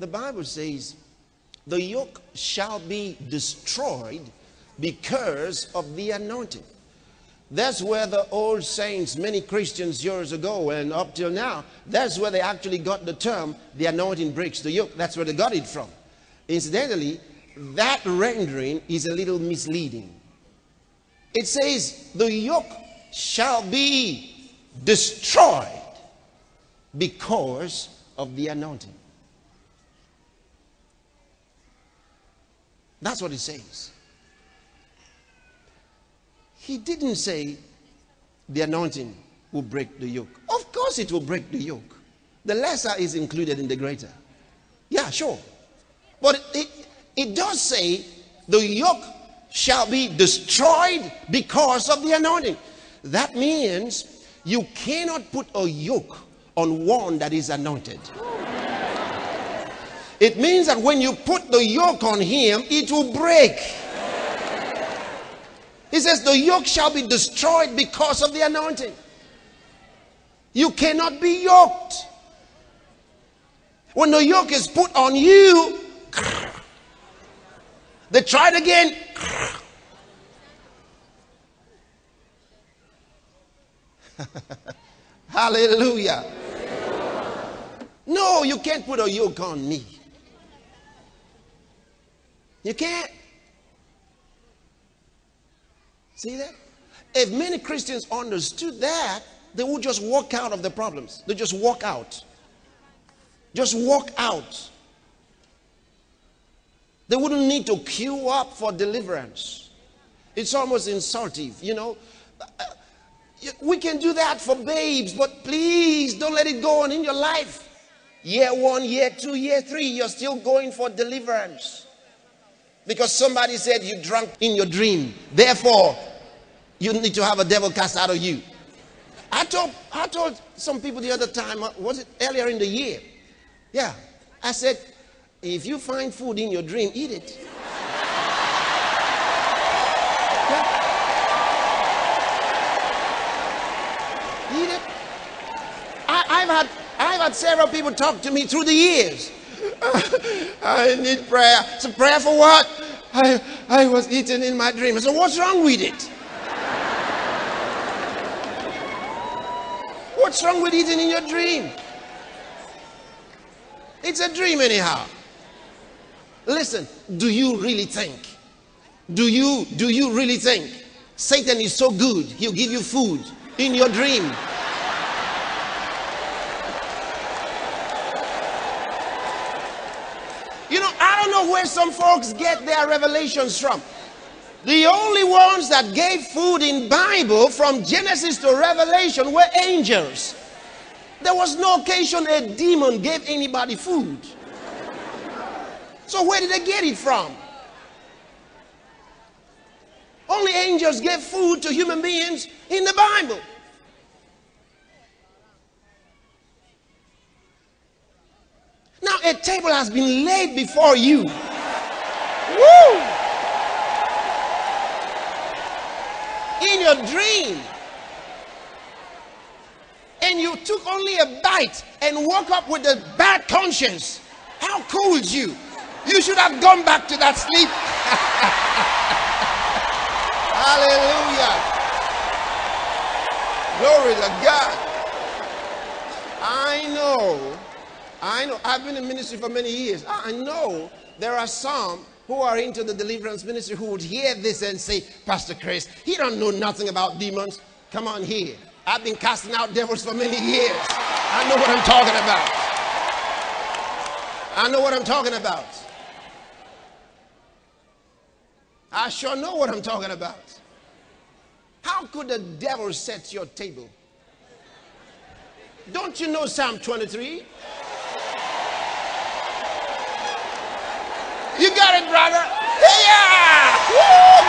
the Bible says, the yoke shall be destroyed because of the anointing. That's where the old saints, many Christians years ago and up till now, that's where they actually got the term, the anointing breaks the yoke. That's where they got it from. Incidentally, that rendering is a little misleading. It says, the yoke shall be destroyed because of the anointing. That's what it says. He didn't say the anointing will break the yoke. Of course, it will break the yoke. The lesser is included in the greater. Yeah, sure. But it, it does say the yoke shall be destroyed because of the anointing. That means you cannot put a yoke on one that is anointed. It means that when you put the yoke on him, it will break. He says, The yoke shall be destroyed because of the anointing. You cannot be yoked. When the yoke is put on you, they tried again. Hallelujah. No, you can't put a yoke on me. You can't. See that? If many Christians understood that, they would just walk out of the problems. They just walk out. Just walk out. They wouldn't need to queue up for deliverance. It's almost insulting, you know. We can do that for babes, but please don't let it go on in your life. Year one, year two, year three, you're still going for deliverance. Because somebody said you drank in your dream. Therefore, you need to have a devil cast out of you. I told, I told some people the other time, uh, was it earlier in the year? Yeah. I said, if you find food in your dream, eat it. Eat it. I, I've had I've had several people talk to me through the years. I need prayer. So prayer for what? I, I was eating in my dream. I said, what's wrong with it? What's wrong with eating in your dream? It's a dream anyhow. Listen, do you really think? Do you do you really think Satan is so good he'll give you food in your dream? You know where some folks get their revelations from. The only ones that gave food in Bible from Genesis to Revelation were angels. There was no occasion a demon gave anybody food. So where did they get it from? Only angels gave food to human beings in the Bible. A table has been laid before you. Woo! In your dream. And you took only a bite and woke up with a bad conscience. How could you? You should have gone back to that sleep. Hallelujah. Glory to God. I know I know, I've been in ministry for many years. I know there are some who are into the deliverance ministry who would hear this and say, Pastor Chris, he don't know nothing about demons. Come on here. I've been casting out devils for many years. I know what I'm talking about. I know what I'm talking about. I sure know what I'm talking about. How could the devil set your table? Don't you know Psalm 23? Brother. Yeah. Woo,